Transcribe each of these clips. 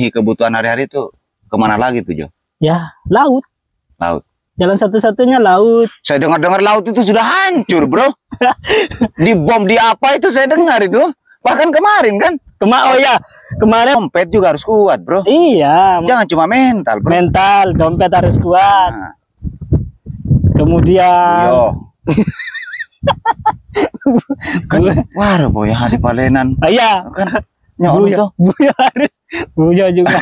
memenuhi kebutuhan hari-hari itu ke mana lagi tuh Jo? Ya, laut. Laut. Jalan satu-satunya laut. Saya dengar-dengar laut itu sudah hancur, bro. di bom di apa itu saya dengar itu. Bahkan kemarin kan. Kema oh ya, kemarin Dompet juga harus kuat, bro. iya, Jangan cuma mental, bro. mental, dompet harus kuat. Nah, Kemudian yo. kan, wah, boy, hari palenan. Ah, iya, Kan, nyon Buya, itu. Buya harus. Buya juga.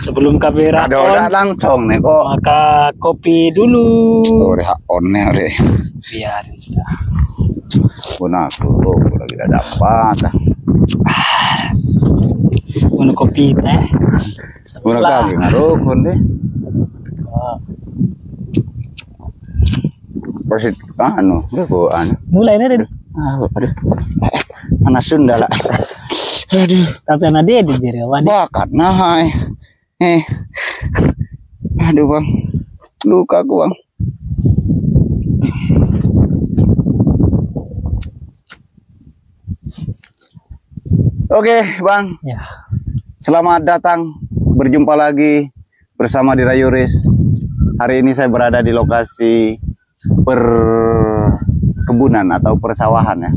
Sebelum kamera Ada udah on, langsung nih kok. maka kopi dulu. Ore on nih, ore. Biarin sudah. Puna aku, lagi ada apa? Mana kopi teh? Lah. kali ngarukun deh. Persit, anu, udah kok anu. Mulai nih Dedi. Ah, aduh. Anak Sunda lah. Aduh. Tapi anak dia di awak. Bakat nah. Eh. Aduh, Bang. Luka aku, Bang. Oke, Bang. Ya. Selamat datang. Berjumpa lagi bersama di Rayuris. Hari ini saya berada di lokasi perkebunan atau persawahan ya.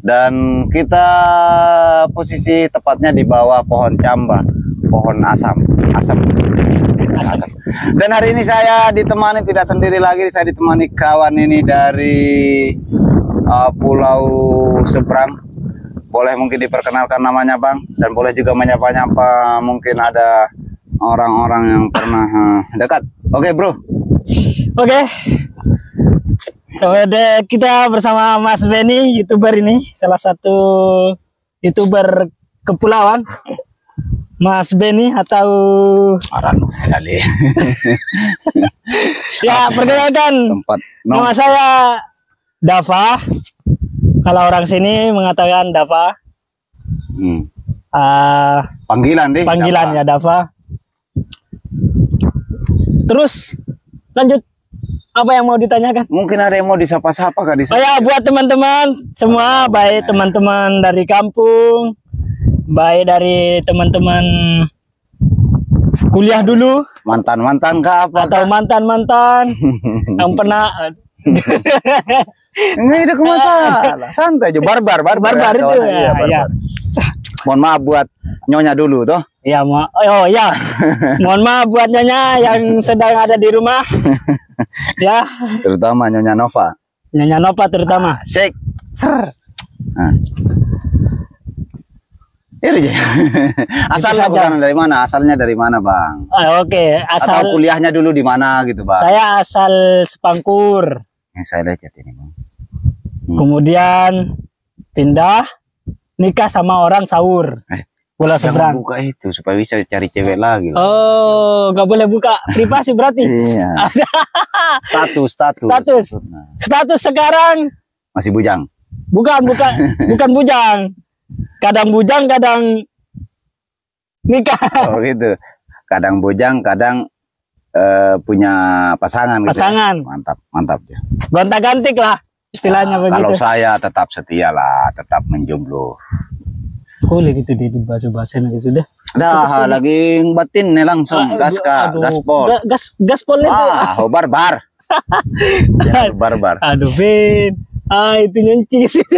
Dan kita posisi tepatnya di bawah pohon camba, pohon asam, asam. asam. Dan hari ini saya ditemani tidak sendiri lagi, saya ditemani kawan ini dari uh, Pulau Seberang. Boleh mungkin diperkenalkan namanya Bang dan boleh juga menyapa-nyapa mungkin ada orang-orang yang pernah uh, dekat. Oke, Bro. Oke. Kemudian kita bersama Mas Benny, youtuber ini, salah satu youtuber kepulauan. Mas Benny atau Aranu kali. ya perkenalkan Tempat no. nama saya Dava. Kalau orang sini mengatakan Dava. Hmm. Ah, Panggilan deh. panggilan ya Dava. Terus lanjut apa yang mau ditanyakan? Mungkin ada yang mau disapa-sapa kah di Oh ya buat teman-teman semua baik teman-teman dari kampung, baik dari teman-teman kuliah dulu Mantan-mantan kah apa? atau mantan-mantan yang pernah Ini ada masalah. Santai aja barbar barbar. Barbar ya, itu, ya, Iya, barbar. ya. Mohon maaf buat nyonya dulu toh. ya mau oh ya mohon maaf buat nyonya yang sedang ada di rumah ya Terutama nyonya Nova. nyonya Nova terutama Shake. Ser. Nah. Ini. Asalnya bukan dari mana? Asalnya dari mana, Bang? Ah, oke Atau asal kuliahnya dulu di mana gitu, Bang? saya asal Sepangkur Ini saya lihat ini, Bang. Hmm. kemudian pindah nikah sama orang sahur Eh, Pulau Jangan Seberang buka itu supaya bisa cari cewek lagi. oh nggak boleh buka privasi berarti Iya. status, status. Status. Nah, status sekarang Masih bujang. bukan bukan bukan bujang kadang bujang kadang nikah Oh gitu. Kadang bujang, kadang eh, punya pasangan gitu. ya. pasangan Mantap, mantap ya. gonta gantik lah istilahnya Nah, Kalau saya tetap setia lah, tetap menjomblo. Boleh gitu dia dibahas bahasa gitu sudah Dah, lagi batin nih langsung. Gas ka, gaspol. ga- gas gaspol itu Ah, oh, barbar. Ya, barbar. aduh Ben ah itu nyunci sih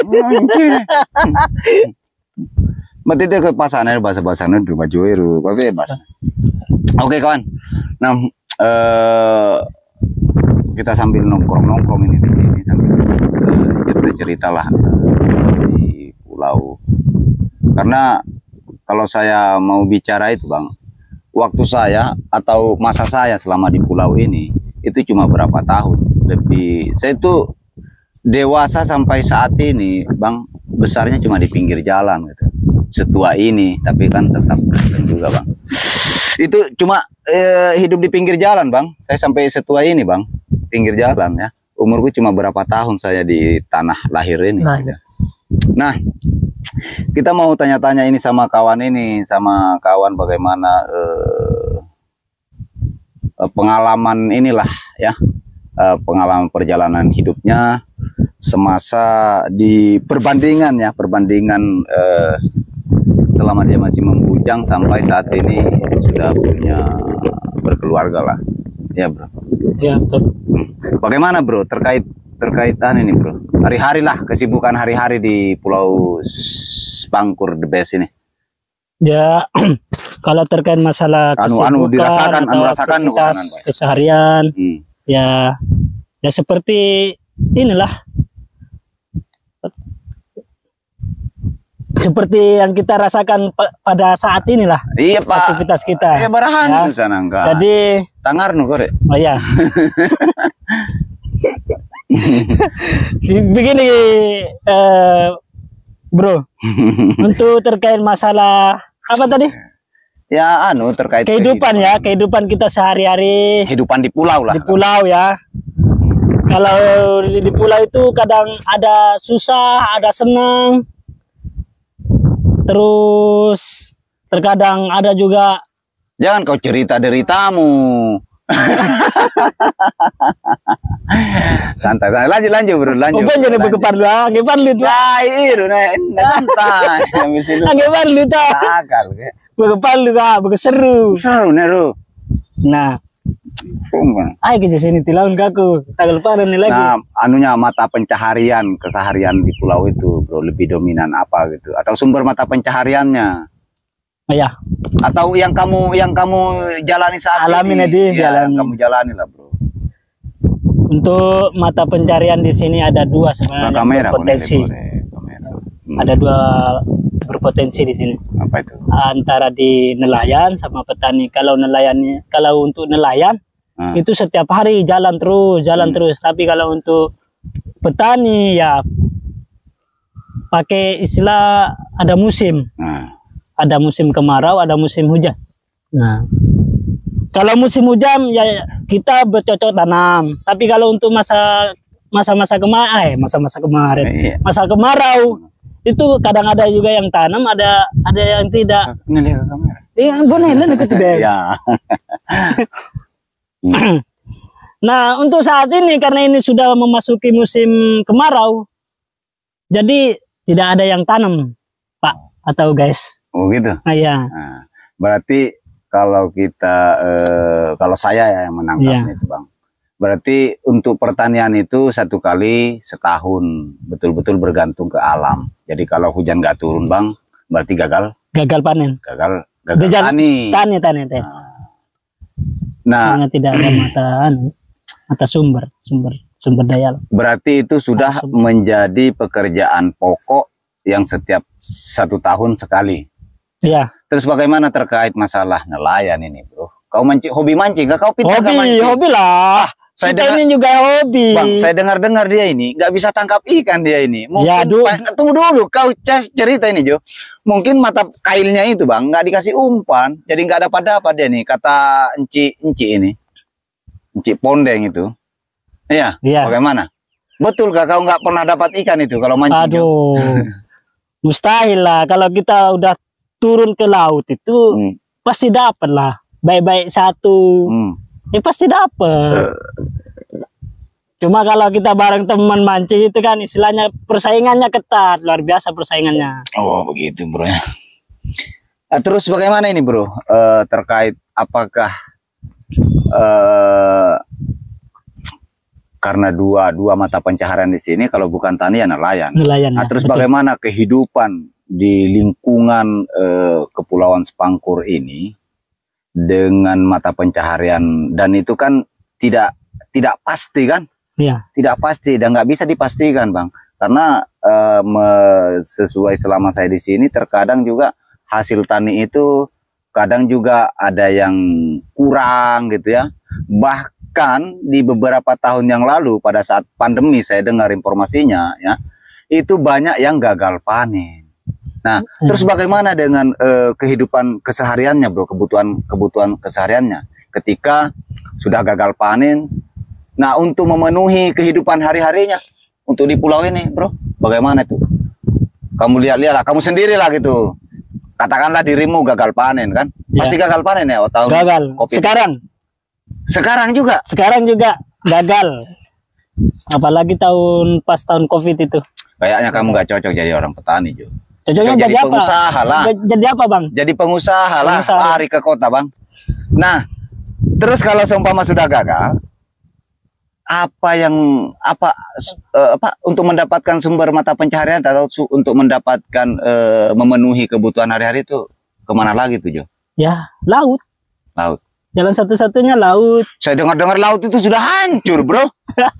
Berarti itu ke pasangan bahasa bahasanya di baju itu, tapi bahasa. Oke kawan, nah eh, kita sambil nongkrong nongkrong ini di sini sambil cerita cerita lah eh, di pulau. Karena kalau saya mau bicara itu bang, waktu saya atau masa saya selama di pulau ini itu cuma berapa tahun. Lebih saya itu dewasa sampai saat ini bang besarnya cuma di pinggir jalan gitu. Setua ini tapi kan tetap keren juga bang. Itu cuma eh, hidup di pinggir jalan bang. Saya sampai setua ini bang pinggir jalan ya. Umurku cuma berapa tahun saya di tanah lahir ini. Nah, gitu. nah kita mau tanya-tanya ini sama kawan ini sama kawan bagaimana eh, pengalaman inilah ya eh, pengalaman perjalanan hidupnya semasa di perbandingan ya perbandingan eh, selama dia masih membujang sampai saat ini sudah punya berkeluarga lah. Ya bro. Ya betul. Bagaimana bro terkait terkaitan ini bro? Hari-hari lah kesibukan hari-hari di Pulau Spangkur the best ini. Ya kalau terkait masalah Anu- anu dirasakan, anu rasakan keseharian Hmm. ya ya seperti inilah. Seperti yang kita rasakan pa- pada saat inilah iya pak. aktivitas kita. Ya barahan Ya. sana enggak jadi tangar nu kore. oh ya begini eh, bro untuk terkait masalah apa tadi ya anu terkait kehidupan ya kehidupan kita sehari-hari kehidupan di pulau lah di pulau ya. Kalau di, di pulau itu kadang ada susah, ada senang. Terus terkadang ada juga Jangan kau cerita deritamu. Santai, santai. Lanjut, lanjut, bro. Lanjut. apa jadi lanjut. bekepan lu, ah, ngepan lu tuh. Iru, nah, santai. Ambil sini. Ah, ngepan lu tuh. Akal, lu kah, seru. Seru, Neru. Nah, ayo ke sini tilaun kaku. Tanggal panen nih lagi. Nah, anunya mata pencaharian keseharian di pulau itu, bro, lebih dominan apa gitu? Atau sumber mata pencahariannya? Oh, ya, Atau yang kamu yang kamu jalani saat Alami, ini? Nedi, Ya, yang jalani. kamu jalani lah, bro. untuk mata pencarian di sini ada dua Nah, sebenarnya yang kamera, kamera. Hmm, Ada dua berpotensi di sini. apa itu? antara di nelayan sama petani. Kalau nelayannya, kalau untuk nelayan Hmm. itu setiap hari jalan terus, jalan terus. Tapi kalau untuk petani ya pakai istilah ada musim, Nah, ada musim kemarau, ada musim hujan. Nah, kalau musim hujan ya kita bercocok tanam. Tapi kalau untuk masa masa-masa kemarin, eh, masa-masa kemarin, iya. masa kemarau itu kadang ada juga yang tanam, ada ada yang tidak. Ini kamera. Iya, boleh lah ikut deh. Ya. Nah, untuk saat ini karena ini sudah memasuki musim kemarau, jadi tidak ada yang tanam, Pak atau guys. Oh gitu. Nah, ya, Nah, berarti kalau kita eh, kalau saya ya yang menangkap Iya. itu bang. Berarti untuk pertanian itu satu kali setahun betul-betul bergantung ke alam. Jadi kalau hujan nggak turun bang, berarti gagal, gagal panen. gagal, gagal Gagal tani. Tani, tani, tani. Nah, Karena tidak ada mata, anu, mata sumber, sumber, sumber daya. berarti itu sudah menjadi pekerjaan pokok yang setiap satu tahun sekali. Ya, Terus bagaimana terkait masalah nelayan ini, bro? Kau mancing, hobi mancing, nggak kau pintar hobi, mancing? hobi lah. Saya Kita dengar- ini juga hobi. Bang, saya dengar-dengar dia ini nggak bisa tangkap ikan dia ini. Mungkin Ya, du- tunggu dulu, kau cas- cerita ini Jo. Mungkin mata kailnya itu bang nggak dikasih umpan, jadi nggak dapat dapat dia nih. Kata enci enci ini, enci pondeng itu. Iya. Iya. Bagaimana? Betul kak kau nggak pernah dapat ikan itu kalau mancing? Aduh, mustahil lah. Kalau kita udah turun ke laut itu Hmm. pasti dapat lah. Baik-baik satu, Hmm. ya pasti dapat. Cuma kalau kita bareng teman mancing itu kan istilahnya persaingannya ketat, luar biasa persaingannya. Oh begitu bro ya. Ah, terus bagaimana ini bro Eh, terkait apakah eh karena dua dua mata pencaharian di sini kalau bukan tani ya nelayan. Nelayan. Nah, ya, terus betul. bagaimana kehidupan di lingkungan eh, Kepulauan Sepangkur ini dengan mata pencaharian dan itu kan tidak tidak pasti kan? Iya. Tidak pasti dan nggak bisa dipastikan bang karena eh, me- sesuai selama saya di sini terkadang juga hasil tani itu kadang juga ada yang kurang gitu ya bahkan di beberapa tahun yang lalu pada saat pandemi saya dengar informasinya ya itu banyak yang gagal panen. Nah terus bagaimana dengan eh, kehidupan kesehariannya bro? Kebutuhan kebutuhan kesehariannya. Ketika sudah gagal panen nah untuk memenuhi kehidupan hari-harinya untuk di pulau ini bro bagaimana itu? Kamu lihat-lihat lah kamu sendiri lah gitu. Katakanlah dirimu gagal panen kan? Ya. pasti gagal panen ya tahun Gagal. kopi Sekarang, sekarang juga sekarang juga gagal. Apalagi tahun pas tahun covid itu. Kayaknya kamu nggak cocok jadi orang petani, Jo. Cocoknya Jadi jadi, apa? pengusaha lah. Jadi apa bang? Jadi pengusaha lah, Pengusaha. lari ke kota, Bang. Nah, terus kalau seumpama sudah gagal, apa yang apa eh, apa untuk mendapatkan sumber mata pencaharian atau su- untuk mendapatkan eh, memenuhi kebutuhan hari-hari itu ke mana lagi tuh, Jo? Ya laut. Laut. Jalan satu-satunya laut. Saya dengar-dengar laut itu sudah hancur, Bro.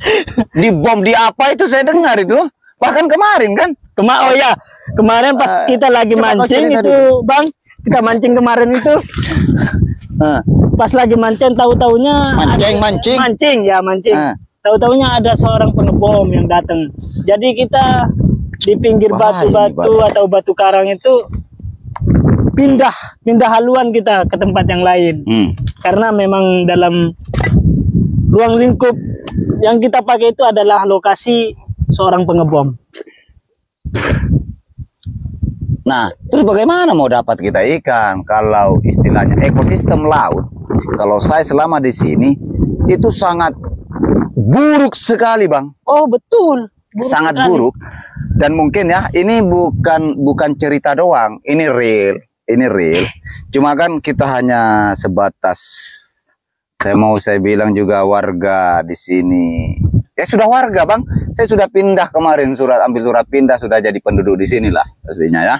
di bom di apa itu saya dengar itu. Bahkan kemarin kan. Kema oh ya kemarin pas Eh, kita lagi mancing itu bang kita mancing kemarin itu Eh, pas lagi mancing tahu taunya Mancing, mancing. mancing ya mancing Ah. tahu taunya ada seorang pengebom yang datang jadi kita di pinggir batu-batu atau batu karang itu pindah pindah haluan kita ke tempat yang lain hmm. karena memang dalam ruang lingkup yang kita pakai itu adalah lokasi seorang pengebom Nah, terus bagaimana mau dapat kita ikan kalau istilahnya ekosistem laut? Kalau saya selama di sini itu sangat buruk sekali, Bang. oh betul Buruk sangat sekali. buruk. Dan mungkin ya, ini bukan bukan cerita doang, ini real, ini real. Cuma kan kita hanya sebatas saya mau saya bilang juga warga di sini. Ya sudah warga, Bang. Saya sudah pindah kemarin surat ambil surat pindah sudah jadi penduduk di sini lah pastinya ya.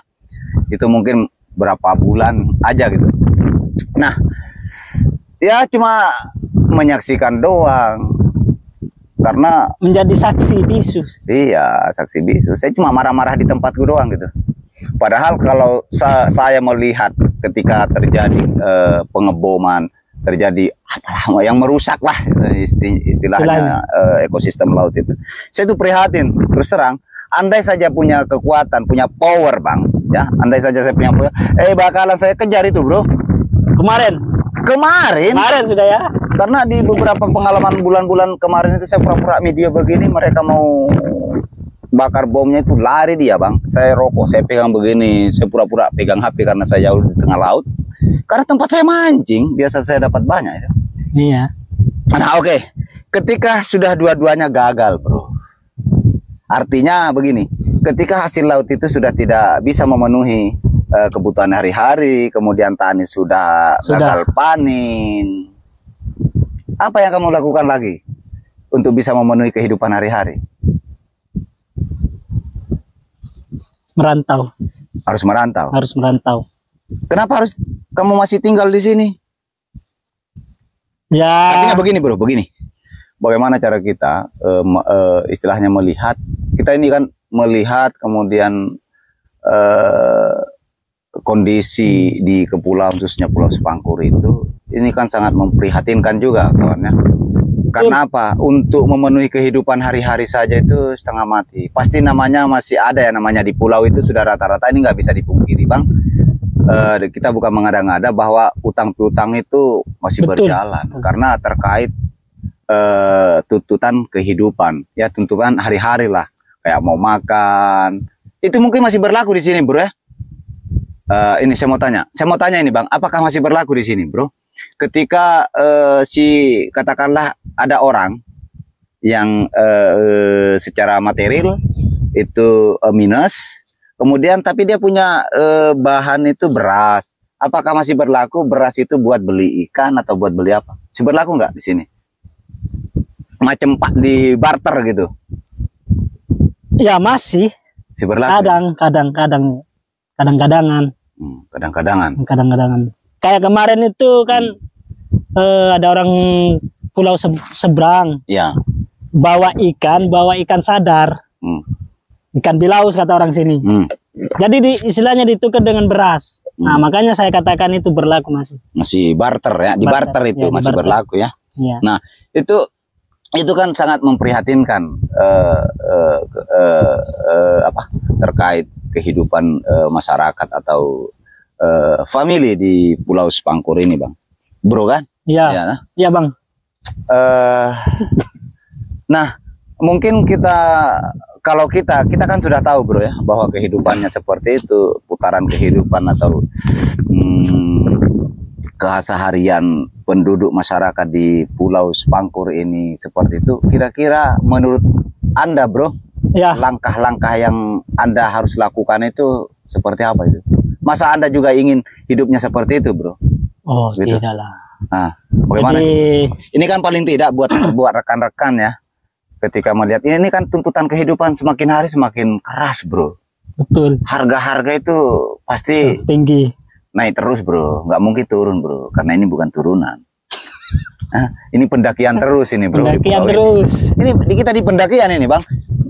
Itu mungkin berapa bulan aja gitu. Nah, ya cuma menyaksikan doang. Karena menjadi saksi bisu Iya, saksi bisu. Saya cuma marah-marah di tempatku doang gitu. Padahal kalau sa- saya melihat ketika terjadi eh, pengeboman, terjadi apalah yang merusak lah isti- istilahnya eh, ekosistem laut itu. Saya tuh prihatin. Terus terang, andai saja punya kekuatan, punya power, Bang, ya. Andai saja saya punya power, eh bakalan saya kejar itu, Bro. kemarin Kemarin kemarin sudah ya karena di beberapa pengalaman bulan-bulan kemarin itu saya pura-pura media begini mereka mau bakar bomnya itu lari dia bang. Saya rokok saya pegang begini saya pura-pura pegang HP karena saya jauh di tengah laut. Karena tempat saya mancing biasa saya dapat banyak ya. iya. Nah oke. Ketika sudah dua-duanya gagal bro. Artinya begini ketika hasil laut itu sudah tidak bisa memenuhi eh, kebutuhan hari-hari kemudian tani sudah, Sudah. gagal panen apa yang kamu lakukan lagi untuk bisa memenuhi kehidupan hari-hari merantau. Harus merantau? Harus merantau. Kenapa harus kamu masih tinggal di sini? Ya. Artinya begini bro, begini. Bagaimana cara kita me- eh, istilahnya melihat kita ini kan melihat kemudian eh, kondisi di kepulauan khususnya Pulau Sepangkur itu ini kan sangat memprihatinkan juga kawannya. Karena apa? Untuk memenuhi kehidupan hari-hari saja itu setengah mati. Pasti namanya masih ada ya namanya di pulau itu sudah rata-rata. Ini nggak bisa dipungkiri bang. Eh, kita bukan mengada-ngada bahwa utang piutang itu masih Betul. berjalan. Karena terkait eh, tuntutan kehidupan. Ya tuntutan hari-hari lah. Kayak mau makan. Itu mungkin masih berlaku di sini bro ya. Eh, ini saya mau tanya. Saya mau tanya ini bang. Apakah masih berlaku di sini bro ketika eh, si katakanlah ada orang yang eh, secara material itu eh, minus kemudian tapi dia punya eh, bahan itu beras. Apakah masih berlaku beras itu buat beli ikan atau buat beli apa? Masih berlaku nggak di sini? Macam pak di barter gitu? Ya masih. Masih berlaku kadang kadang kadang kadang kadangan Hmm, kadang-kadangan. Kadang kadangan kayak kemarin itu kan eh, ada orang pulau Se- seberang. Ya. Bawa ikan bawa ikan sadar. Hmm. ikan bilaus kata orang sini. Hmm. jadi di, istilahnya ditukar dengan beras. Nah makanya saya katakan itu berlaku masih masih barter ya di barter, Barter, itu ya, masih barter. berlaku ya. Ya Nah, itu itu kan sangat memprihatinkan eh, eh, ke- eh, eh, apa terkait kehidupan eh, masyarakat atau eh, family di Pulau Sepangkur ini, Bang. Bro kan? ya Ya, nah. ya bang Eh, nah, mungkin kita kalau kita kita kan sudah tahu, Bro ya, bahwa kehidupannya seperti itu, putaran kehidupan atau hmm, keseharian penduduk masyarakat di Pulau Spangkur ini seperti itu, kira-kira menurut Anda, Bro, Ya, langkah-langkah yang Anda harus lakukan itu seperti apa itu? Masa Anda juga ingin hidupnya seperti itu, Bro? oh Gitu. tidak lah. Nah, bagaimana? Jadi Ini kan paling tidak buat buat rekan-rekan ya. Ketika melihat ini kan tuntutan kehidupan semakin hari semakin keras, Bro. betul Harga-harga itu pasti tinggi. naik terus bro nggak mungkin turun bro karena ini bukan turunan Hah? ini pendakian terus ini bro Pendakian terus. ini. ini kita di pendakian ini bang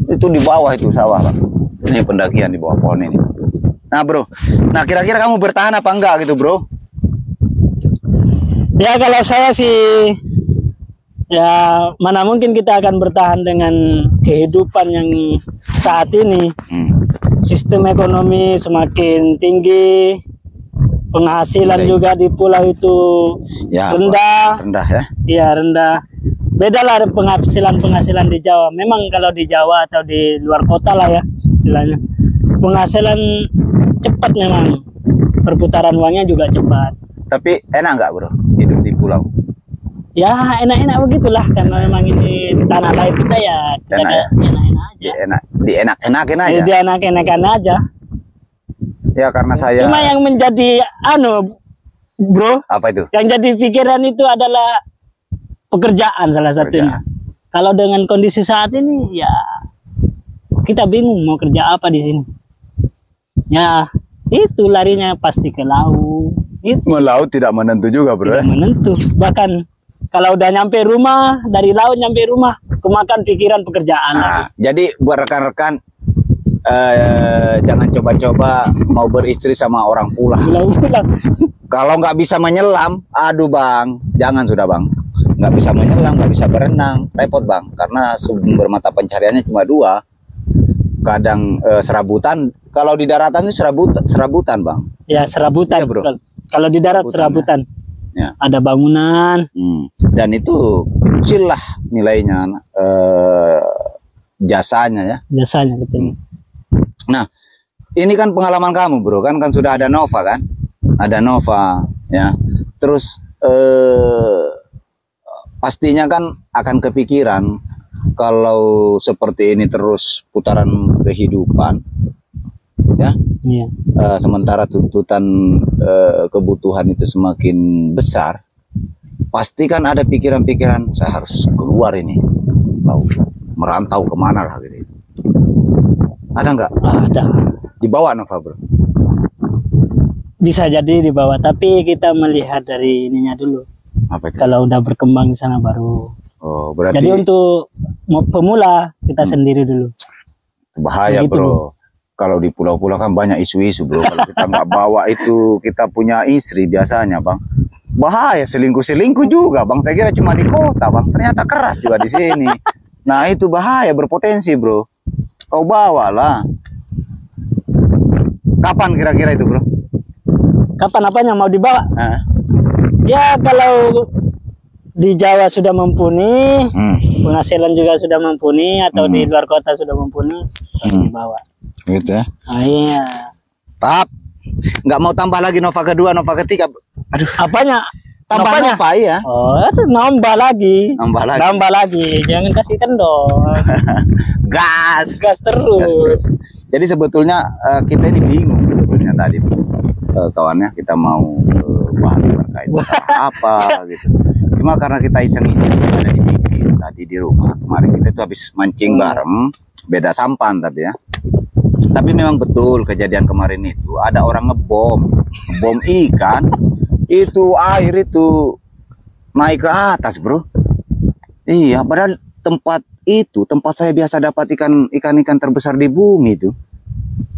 itu di bawah itu sawah bang ini pendakian di bawah pohon ini nah bro. Nah kira-kira kamu bertahan apa enggak gitu bro? Ya kalau saya sih ya mana mungkin kita akan bertahan dengan kehidupan yang saat ini. Hmm. sistem ekonomi semakin tinggi penghasilan Baik. juga di pulau itu ya rendah. rendah ya. Iya rendah. Beda lah penghasilan penghasilan di Jawa. Memang kalau di Jawa atau di luar kota lah ya istilahnya. Penghasilan cepat memang. Perputaran uangnya juga cepat. Tapi enak nggak bro? Hidup di pulau? Ya enak-enak begitulah. Karena memang ini tanah lain kita ya kita Enak kayak enak-enak di aja enak di enak-enakin aja? jadi enak-enakan aja. Ya karena saya cuma yang menjadi anu bro apa itu? yang jadi pikiran itu adalah pekerjaan salah satunya. Kalau dengan kondisi saat ini ya kita bingung mau kerja apa di sini ya itu larinya pasti ke laut itu melaut tidak menentu juga bro tidak ya. menentu bahkan kalau udah nyampe rumah dari laut nyampe rumah kemakan pikiran pekerjaan Nah, jadi buat rekan-rekan eh, jangan coba-coba mau beristri sama orang pulang. pulang-pulang Kalau nggak bisa menyelam, aduh bang, jangan sudah bang. Nggak bisa menyelam, nggak bisa berenang, repot bang. Karena sumber mata pencariannya cuma dua. Kadang eh, serabutan, kalau di daratan itu serabut, serabutan bang. ya serabutan Iya, bro. Kal- kalau di darat Serabutan, serabutan Ya. ada bangunan Hmm. Dan itu kecil lah nilainya, eh, jasanya ya. jasanya betul Nah, ini kan pengalaman kamu, Bro. Kan kan sudah ada Nova kan? Ada Nova, ya. Terus eh pastinya kan akan kepikiran kalau seperti ini terus putaran kehidupan ya. iya eh, sementara tuntutan eh, kebutuhan itu semakin besar, pasti kan ada pikiran-pikiran saya harus keluar ini, tahu merantau ke mana lah gitu. Ada nggak? ada Dibawa Nova bro. bisa jadi di bawah tapi kita melihat dari ininya dulu Apa itu? kalau udah berkembang di sana baru Oh berarti jadi untuk mau pemula kita sendiri dulu bahaya begitu, bro. Kalau di pulau-pulau kan banyak isu-isu bro. Kalau kita nggak bawa itu kita punya istri biasanya bang. Bahaya selingkuh-selingkuh juga bang. Saya kira cuma di kota bang. Ternyata keras juga di sini. Nah itu bahaya berpotensi bro. Kau bawa lah. Kapan kira-kira itu bro? kapan apanya mau dibawa Hah? ya kalau di Jawa sudah mumpuni Hmm, penghasilan juga sudah mumpuni atau di luar kota sudah mumpuni Hmm. dibawa gitu ya. ah, iya Tap. Nggak mau tambah lagi Nova kedua, Nova ketiga. Aduh. apanya Tambah Apanya? Nova ya. oh nambah lagi Nambah lagi. nambah lagi jangan kasih kendor Gas. gas terus Gas, Jadi sebetulnya eh, kita ini bingung sebetulnya tadi eh, kawannya kita mau eh, bahas terkait apa gitu. Cuma karena kita iseng-iseng ada dibikin tadi di rumah kemarin kita tuh habis mancing bareng beda sampan tapi ya. Tapi memang betul kejadian kemarin itu ada orang ngebom, ngebom ikan itu air itu naik ke atas bro. Iya, padahal tempat itu tempat saya biasa dapat ikan ikan ikan terbesar di bumi itu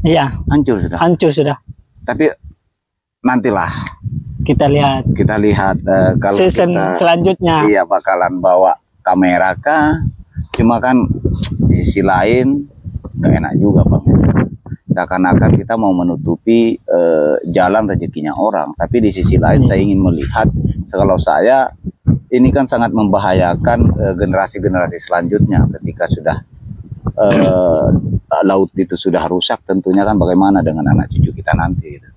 iya hancur sudah. hancur sudah Tapi nantilah kita lihat kita lihat eh, kalau season kita selanjutnya iya bakalan bawa kamera kah. Cuma kan di sisi lain gak enak juga bang. Seakan-akan kita mau menutupi eh, jalan rezekinya orang, tapi di sisi lain saya ingin melihat kalau saya ini kan sangat membahayakan eh, generasi-generasi selanjutnya ketika sudah eh, laut itu sudah rusak tentunya kan bagaimana dengan anak cucu kita nanti gitu.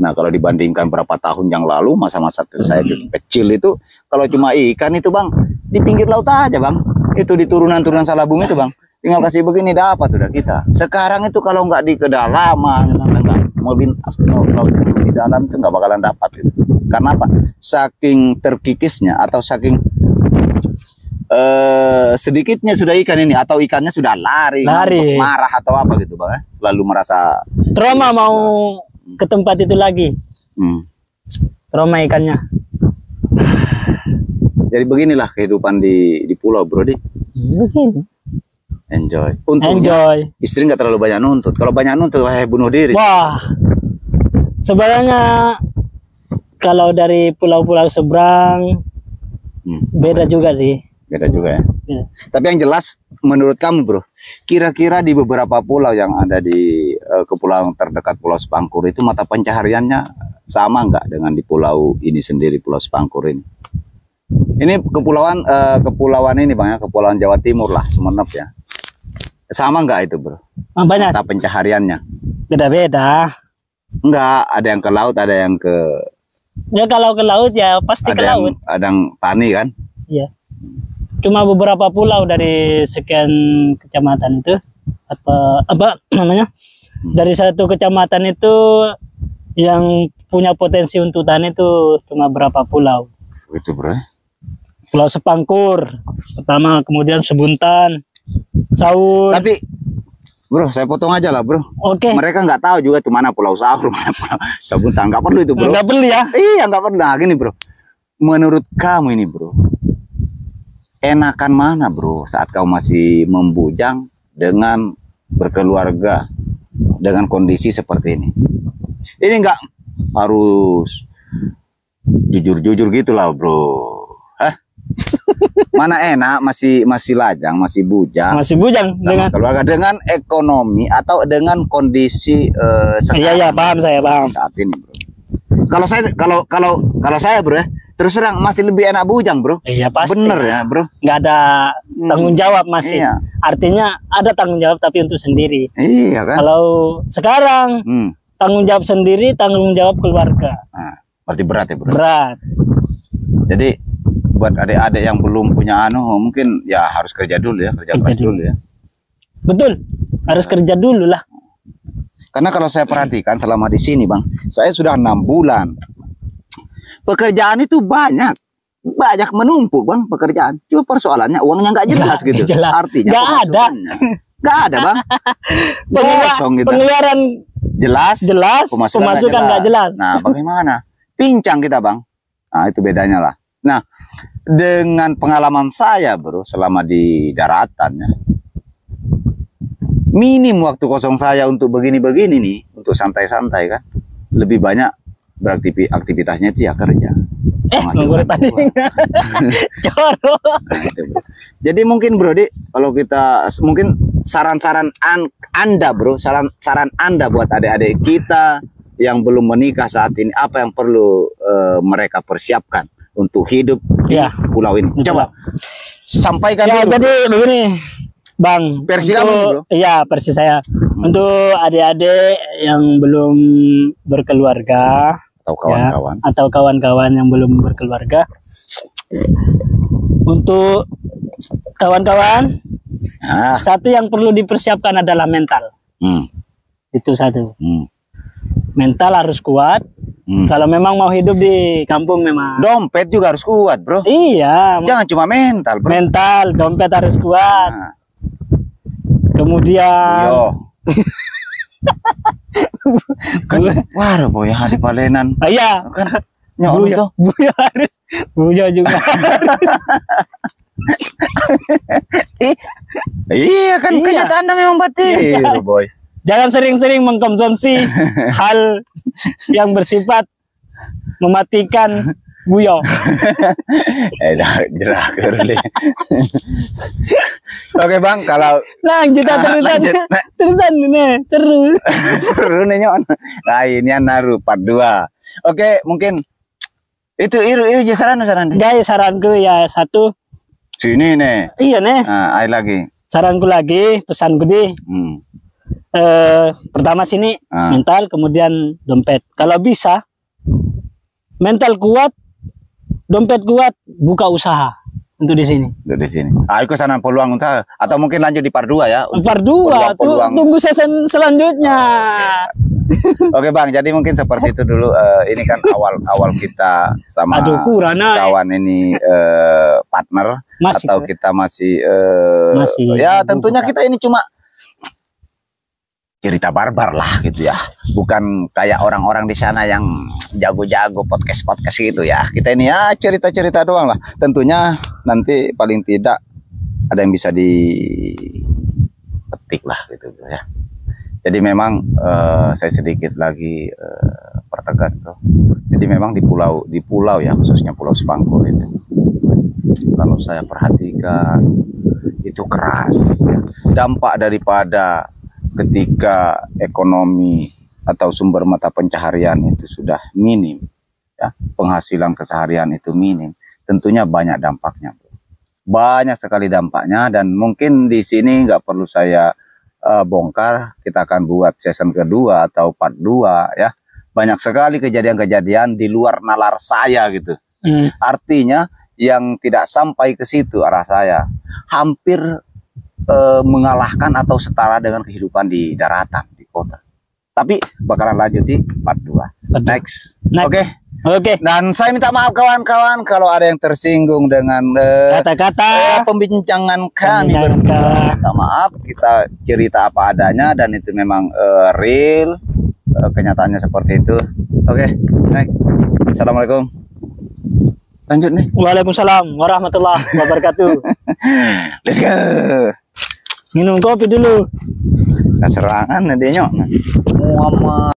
Nah kalau dibandingkan berapa tahun yang lalu masa-masa saya kecil itu kalau cuma ikan itu bang di pinggir laut aja bang. Itu di turunan-turunan Salabung itu bang tinggal kasih begini dapat udah kita. Sekarang itu kalau nggak di kedalaman nggak mau lintas laut lebih dalam itu nggak bakalan dapat itu. Karena apa? Saking terkikisnya atau saking eh sedikitnya sudah ikan ini atau ikannya sudah lari, Lari. marah atau apa gitu bang? eh. Selalu merasa Trauma mau ke tempat itu lagi. hmm. Trauma ikannya. Jadi beginilah kehidupan di di pulau bro di Begini. Enjoy. Untungnya Enjoy. istri nggak terlalu banyak nuntut. Kalau banyak nuntut, wah bunuh diri. Wah. Sebenarnya kalau dari pulau-pulau seberang Hmm, beda juga sih. beda juga ya. Ya. Tapi yang jelas menurut kamu bro, kira-kira di beberapa pulau yang ada di eh, kepulauan terdekat Pulau Sepangkur itu mata pencahariannya sama nggak dengan di pulau ini sendiri Pulau Sepangkur ini? Ini kepulauan eh, kepulauan ini bang ya, kepulauan Jawa Timur lah, Sumeneb ya. Sama nggak itu bro? Ah, Banyak Mata pencahariannya? beda-beda. Enggak, ada yang ke laut, ada yang ke Ya kalau ke laut ya pasti ke ada yang laut. ada yang tani kan? Iya. Cuma beberapa pulau dari sekian kecamatan itu apa apa namanya? Dari satu kecamatan itu yang punya potensi untuk tani itu cuma berapa pulau. Itu bro. Pulau Sepangkur pertama, kemudian Sebuntan, Saur. Tapi bro, saya potong aja lah bro. Oke. Mereka nggak tahu juga tuh mana Pulau Sahur, mana Pulau Sabutan. Nggak perlu itu bro. Nggak perlu ya. Iya nggak perlu. Nah gini bro, menurut kamu ini bro, enakan mana bro saat kau masih membujang dengan berkeluarga dengan kondisi seperti ini? Ini nggak harus jujur-jujur gitulah bro. Hah? Mana enak masih masih lajang, masih bujang Masih bujang sama dengan keluarga dengan ekonomi atau dengan kondisi eh, sekarang Iya iya paham saya paham. saat ini bro. Kalau saya kalau kalau kalau saya bro ya, terus terang masih lebih enak bujang bro. Iya pasti. Bener ya bro. Nggak ada tanggung jawab masih. Iya. Artinya ada tanggung jawab tapi untuk sendiri. Iya kan. Kalau sekarang Hmm. tanggung jawab sendiri, tanggung jawab keluarga. Nah, berarti berat ya bro. Berat. Jadi buat adik-adik yang belum punya anu mungkin ya harus kerja dulu ya kerja, Kerja dulu. dulu ya. Betul. Harus kerja dulu lah. Karena kalau saya perhatikan selama di sini bang, saya sudah enam bulan. Pekerjaan itu banyak, banyak menumpuk bang pekerjaan. Cuma persoalannya uangnya nggak jelas Nggak gitu. jelas. Artinya Nggak ada. nggak ada bang. Pengelu- Kosong gitu. Pengeluaran Jelas, jelas, pemasukan nggak jelas. Nah bagaimana? Pincang kita bang. Nah itu bedanya lah. Nah dengan pengalaman saya bro selama di daratan ya, minim waktu kosong saya untuk begini-begini nih, untuk santai-santai kan. Lebih banyak beraktivitasnya itu ya kerja. Eh, Menghasilkan menggoreng tadi. uang. Coro. Nah, itu, bro. Jadi mungkin bro, Di, kalau kita mungkin saran-saran an- Anda bro, saran saran Anda buat adik-adik kita yang belum menikah saat ini, apa yang perlu eh, mereka persiapkan untuk hidup di Ya. pulau ini? Coba sampaikan Ya, dulu. jadi begini, Bang. Versi kamu. Hmm. Iya, versi saya. Untuk adik-adik yang belum berkeluarga atau kawan-kawan. ya, atau kawan-kawan yang belum berkeluarga. Untuk kawan-kawan, Ah, satu yang perlu dipersiapkan adalah mental. hmm, Itu satu. hmm, Mental harus kuat. hmm. Kalau memang mau hidup di kampung memang. Dompet juga harus kuat, bro. Iya, Jangan cuma mental, bro. mental, dompet harus kuat. Nah, Kemudian yo. kan, wah, boy, di palenan. Ah, iya, Kan, nyok itu. Buya harus Buya juga. Iya kan Iya. kenyataan memang batil, boy. Jangan sering-sering mengkonsumsi hal yang bersifat mematikan Buyo. eh, dah jerah kerli. Oke bang, kalau Lanjut ah, Ah, terusan. Nah. Terusan nih, seru. seru nih nyon. Nah ini naruh part 2 Oke, mungkin itu iru iru saran saran. Guys, saranku ya satu. Sini nih. Iya nih, Nah, air lagi. saranku lagi, pesanku di Hmm. Eh, pertama sini Ah. mental kemudian dompet. Kalau bisa mental kuat, dompet kuat, buka usaha untuk di sini. Untuk di sini. Ah, ikut sana peluang usaha atau mungkin lanjut di part 2 ya. Part dua, tunggu season selanjutnya. Oke Bang, jadi mungkin seperti itu dulu. Eh, ini kan awal awal kita sama Aduh, kurang, Nay. kawan ini eh, partner Masih atau kita masih, eh, Masih ya tentunya kita ini cuma cerita barbar lah gitu ya. Bukan kayak orang-orang di sana yang jago-jago podcast-podcast gitu ya. Kita ini ya cerita-cerita doang lah. Tentunya nanti paling tidak ada yang bisa dipetik lah gitu ya. Jadi memang eh, saya sedikit lagi eh, pertegas tuh. Jadi memang di pulau di pulau ya khususnya Pulau Sepangkul itu. Kalau saya perhatikan itu keras. Dampak daripada ketika ekonomi atau sumber mata pencaharian itu sudah minim, ya penghasilan keseharian itu minim, tentunya banyak dampaknya. Banyak sekali dampaknya dan mungkin di sini nggak perlu saya eh, bongkar, kita akan buat season kedua atau part 2 ya. Banyak sekali kejadian-kejadian di luar nalar saya gitu. Hmm. Artinya yang tidak sampai ke situ arah saya hampir eh, mengalahkan atau setara dengan kehidupan di daratan di kota. Tapi bakalan lanjut di part 2. Part dua. Next. Next. Oke. Oke, Dan saya minta maaf kawan-kawan kalau ada yang tersinggung dengan eh, kata-kata. eh, pembincangan kami berdua. Minta maaf, kita cerita apa adanya dan itu memang eh, real. Eh, kenyataannya seperti itu. Oke, next. Assalamualaikum. Lanjut nih. Waalaikumsalam warahmatullahi wabarakatuh. Let's go. Minum kopi dulu. Keserangan dia nyok. Muhammad.